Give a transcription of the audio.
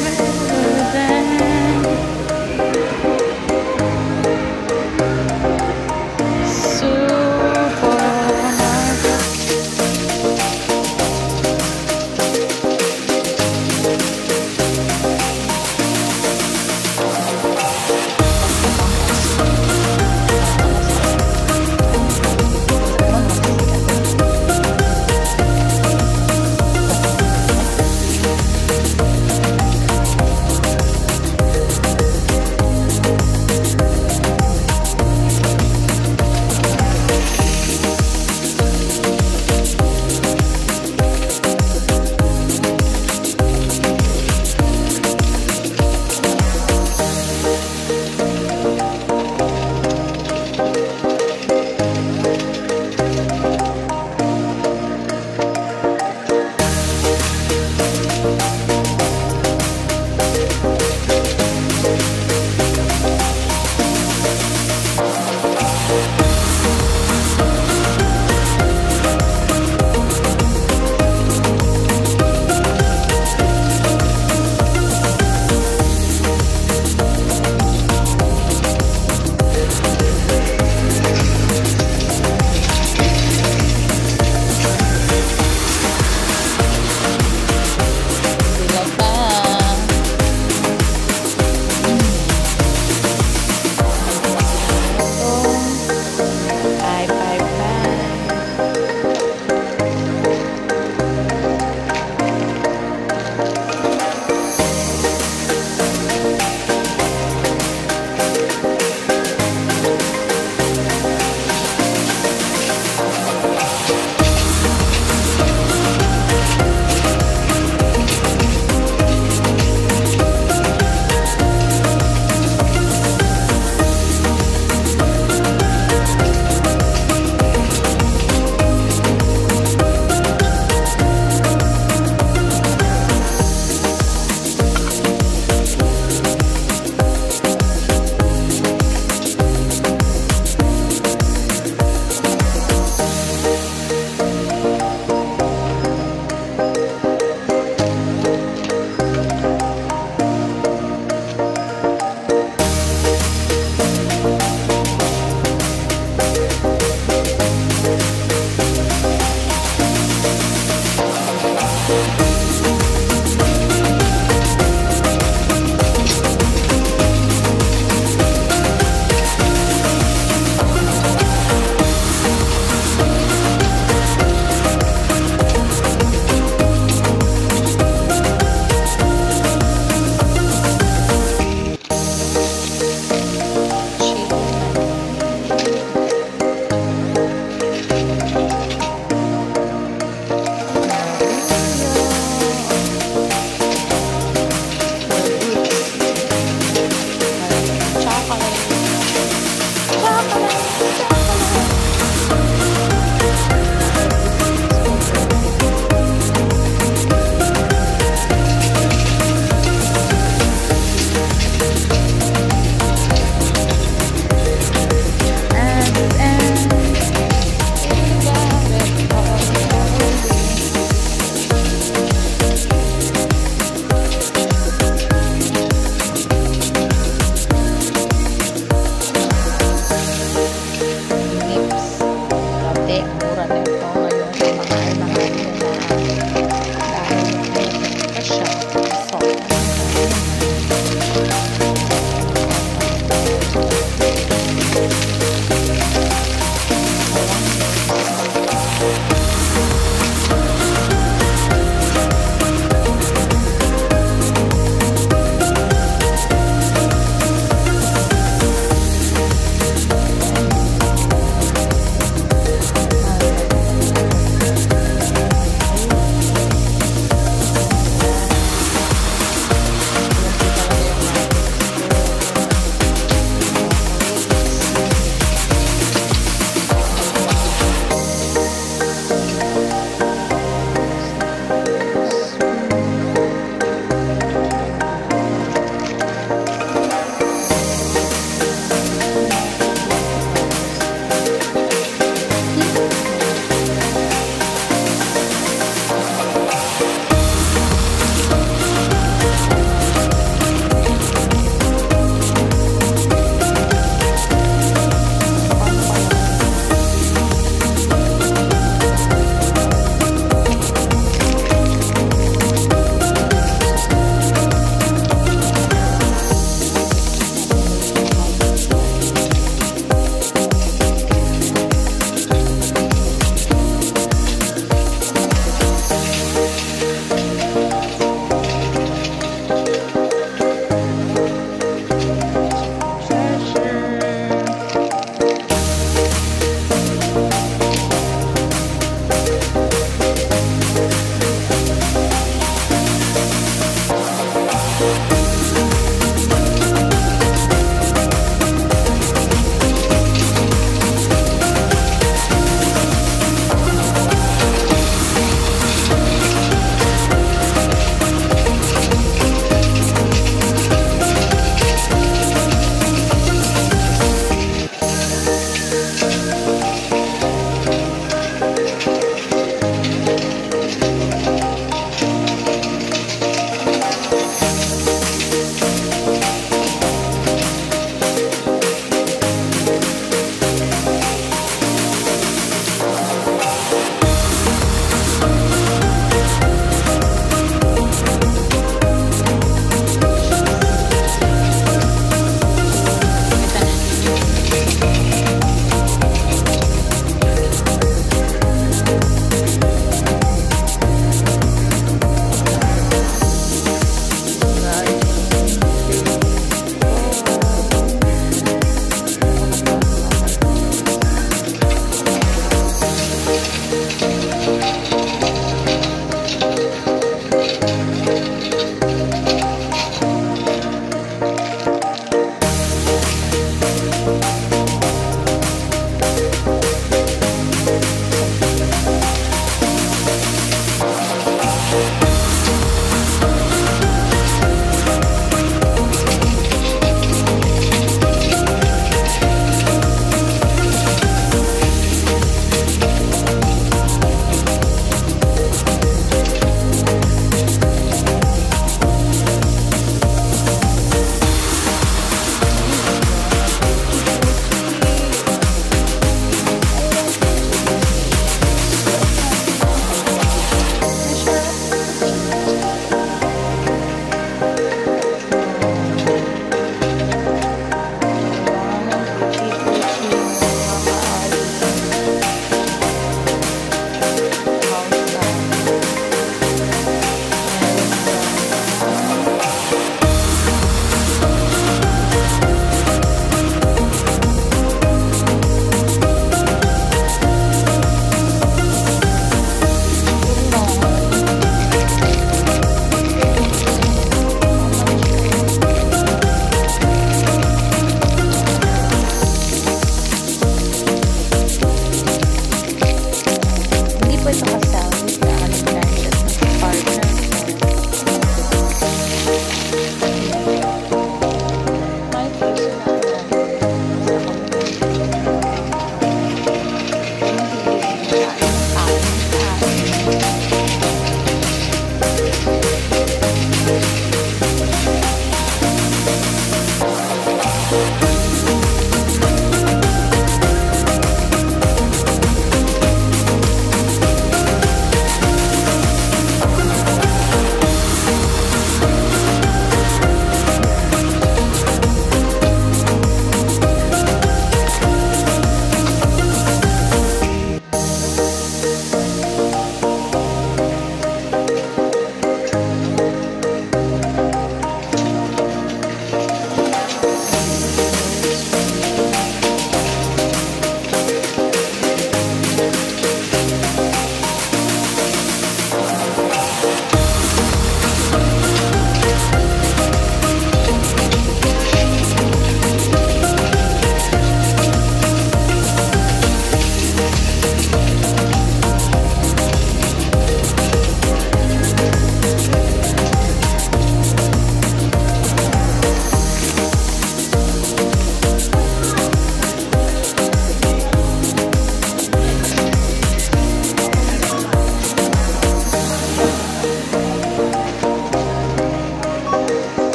Christmas.